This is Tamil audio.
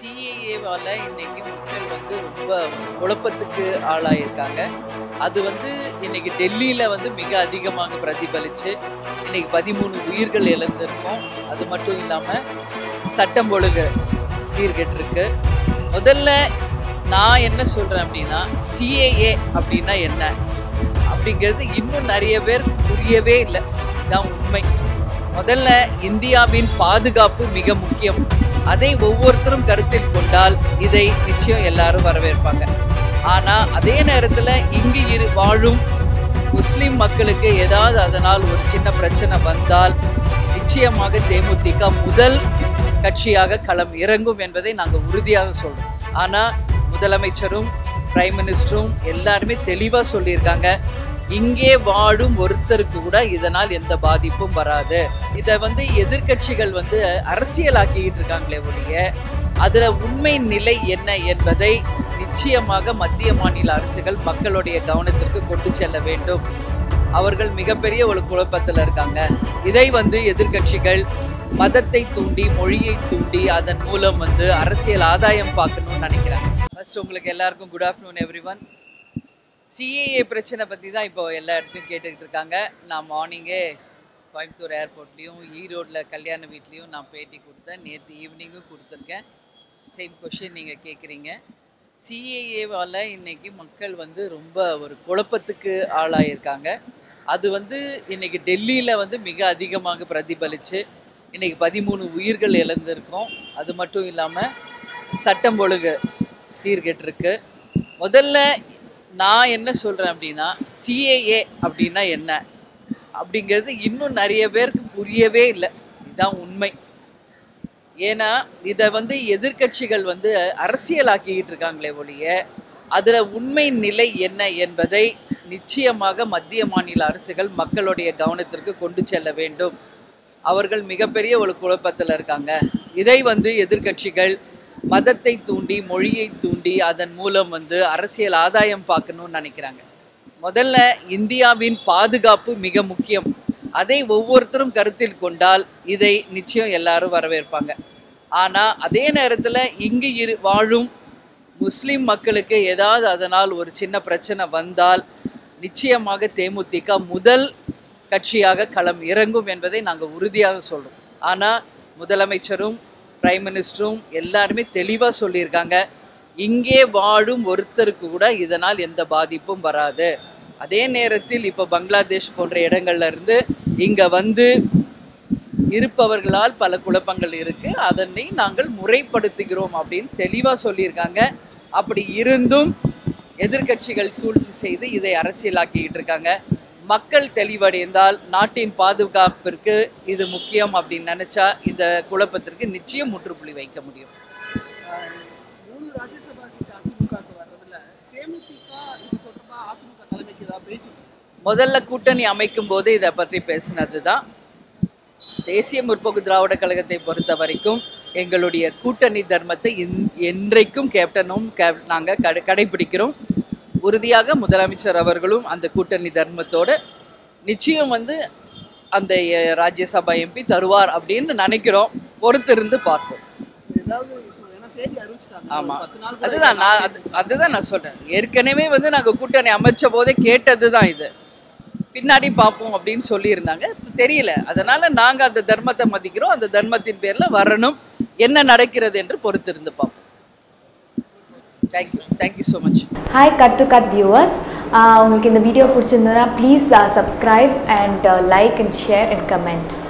சிஏஏவால் இன்னைக்கு மக்கள் வந்து ரொம்ப குழப்பத்துக்கு ஆளாயிருக்காங்க. அது வந்து இன்னைக்கு டெல்லியில் வந்து மிக அதிகமாக பிரதிபலிச்சு இன்னைக்கு பதிமூணு உயிர்கள் இழந்திருக்கோம். அது மட்டும் இல்லாமல் சட்டம் ஒழுங்கு சீர்கெட்டிருக்கு. முதல்ல நான் என்ன சொல்கிறேன் அப்படின்னா சிஏஏ அப்படின்னா என்ன? அப்படிங்கிறது இன்னும் நிறைய பேருக்கு புரியவே இல்லை. இதுதான் உண்மை. முதல்ல இந்தியாவின் பாதுகாப்பு மிக முக்கியம். அதை ஒவ்வொருத்தரும் கருத்தில் கொண்டால் இதை நிச்சயம் எல்லாரும் வரவேற்பாங்க. ஆனா அதே நேரத்துல இங்கு இரு வாழும் முஸ்லிம் மக்களுக்கு ஏதாவது அதனால் ஒரு சின்ன பிரச்சனை வந்தால் நிச்சயமாக தேமுதிக முதல் கட்சியாக களம் இறங்கும் என்பதை நாங்கள் உறுதியாக சொல்றோம். ஆனா முதலமைச்சரும் பிரைம் மினிஸ்டரும் எல்லாருமே தெளிவா சொல்லியிருக்காங்க. இங்கே வாழும் ஒருத்தருக்கு கூட இதனால் எந்த பாதிப்பும் வராது. இதை வந்து எதிர்க்கட்சிகள் வந்து அரசியலாக்கிட்டு இருக்காங்களே ஒழிய அதுல உண்மை நிலை என்ன என்பதை நிச்சயமாக மத்திய மாநில அரசுகள் மக்களுடைய கவனத்திற்கு கொண்டு செல்ல வேண்டும். அவர்கள் மிகப்பெரிய ஒரு குழப்பத்தில் இருக்காங்க. இதை வந்து எதிர்க்கட்சிகள் மதத்தை தூண்டி மொழியை தூண்டி அதன் மூலம் வந்து அரசியல் ஆதாயம் பார்க்கணும்னு நினைக்கிறாங்க. ஃபர்ஸ்ட் உங்களுக்கு எல்லாருக்கும் good afternoon every one CAA பிரச்சனை பற்றி தான் இப்போ எல்லா இடத்தையும் கேட்டுக்கிட்டு இருக்காங்க. நான் மார்னிங்கே கோயம்புத்தூர் ஏர்போர்ட்லேயும் ஈரோட்டில் கல்யாண வீட்லேயும் நான் பேட்டி கொடுத்தேன். நேற்று ஈவினிங்கும் கொடுத்துருக்கேன். சேம் கொஷின் நீங்கள் கேட்குறீங்க சிஏஏவால் இன்னைக்கு மக்கள் வந்து ரொம்ப ஒரு குழப்பத்துக்கு ஆளாயிருக்காங்க. அது வந்து இன்றைக்கி டெல்லியில் வந்து மிக அதிகமாக பிரதிபலித்து இன்னைக்கு பதிமூணு உயிர்கள் இழந்திருக்கோம். அது மட்டும் இல்லாமல் சட்டம் ஒழுங்கு சீர்கெட்டிருக்கு. முதல்ல நான் என்ன சொல்கிறேன் அப்படின்னா சிஏஏ அப்படின்னா என்ன? அப்படிங்கிறது இன்னும் நிறைய பேருக்கு புரியவே இல்லை. இதுதான் உண்மை. ஏன்னா இதை வந்து எதிர்க்கட்சிகள் வந்து அரசியலாக்கிக்கிட்டு இருக்காங்களே ஒழிய அதில் உண்மை நிலை என்ன என்பதை நிச்சயமாக மத்திய மாநில அரசுகள் மக்களுடைய கவனத்திற்கு கொண்டு செல்ல வேண்டும். அவர்கள் மிகப்பெரிய ஒரு குழப்பத்தில் இருக்காங்க. இதை வந்து எதிர்க்கட்சிகள் மதத்தை தூண்டி மொழியை தூண்டி அதன் மூலம் வந்து அரசியல் ஆதாயம் பார்க்கணும்னு நினைக்கிறாங்க. முதல்ல இந்தியாவின் பாதுகாப்பு மிக முக்கியம். அதை ஒவ்வொருத்தரும் கருத்தில் கொண்டால் இதை நிச்சயம் எல்லாரும் வரவேற்பாங்க. ஆனால் அதே நேரத்தில் இங்கு இரு வாழும் முஸ்லீம் மக்களுக்கு ஏதாவது அதனால் ஒரு சின்ன பிரச்சனை வந்தால் நிச்சயமாக தேமுதிக முதல் கட்சியாக களம் இறங்கும் என்பதை நாங்கள் உறுதியாக சொல்கிறோம் ஆனால் முதலமைச்சரும் பிரைம் மினிஸ்டரும் எல்லாருமே தெளிவாக சொல்லியிருக்காங்க. இங்கே வாழும் ஒருத்தருக்கு கூட இதனால் எந்த பாதிப்பும் வராது. அதே நேரத்தில் இப்போ பங்களாதேஷ் போன்ற இடங்கள்ல இருந்து இங்கே வந்து இருப்பவர்களால் பல குழப்பங்கள் இருக்குது அதனை நாங்கள் முறைப்படுத்துகிறோம் அப்படின்னு தெளிவாக சொல்லியிருக்காங்க. அப்படி இருந்தும் எதிர்க்கட்சிகள் சூழ்ச்சி செய்து இதை அரசியலாக்கிட்டு இருக்காங்க. மக்கள் தெளிவடைந்தால் நாட்டின் பாதுகாப்பிற்கு இது முக்கியம் அப்படின்னு நினைச்சா இந்த குழப்பத்திற்கு நிச்சயம் முற்றுப்புள்ளி வைக்க முடியும். முதல்ல கூட்டணி அமைக்கும் போது இதை பற்றி பேசினது தான் தேசிய முற்போக்கு திராவிட கழகத்தை பொறுத்த வரைக்கும் எங்களுடைய கூட்டணி தர்மத்தை என்றைக்கும் கேப்டனும் கேப் நாங்கள் கடை கடைபிடிக்கிறோம். உறுதியாக முதலமைச்சர் அவர்களும் அந்த கூட்டணி தர்மத்தோட நிச்சயம் வந்து அந்த ராஜ்யசபா எம்பி தருவார் அப்படின்னு நினைக்கிறோம். பொறுத்திருந்து பார்ப்போம். ஏதாவது இப்போ ஏன்னா தேதி அறிவிச்சிட்டாங்க. ஆமா. ஒரு பத்து நாள் கூட அதுதான் நான் அது அதுதான் நான் சொல்றேன். ஏற்கனவே வந்து நாங்கள் கூட்டணி அமைச்ச போதே கேட்டது தான் இது. பின்னாடி பார்ப்போம் அப்படின்னு சொல்லியிருந்தாங்க. தெரியல. அதனால நாங்கள் அந்த தர்மத்தை மதிக்கிறோம். அந்த தர்மத்தின் பேரில் வரணும். என்ன நடக்கிறது என்று பொறுத்திருந்து பார்ப்போம். Thank you thank you so much hi cut to cut viewers உங்களுக்கு இந்த வீடியோ பிடிச்சிருந்ததுன்னா please subscribe and like and share and comment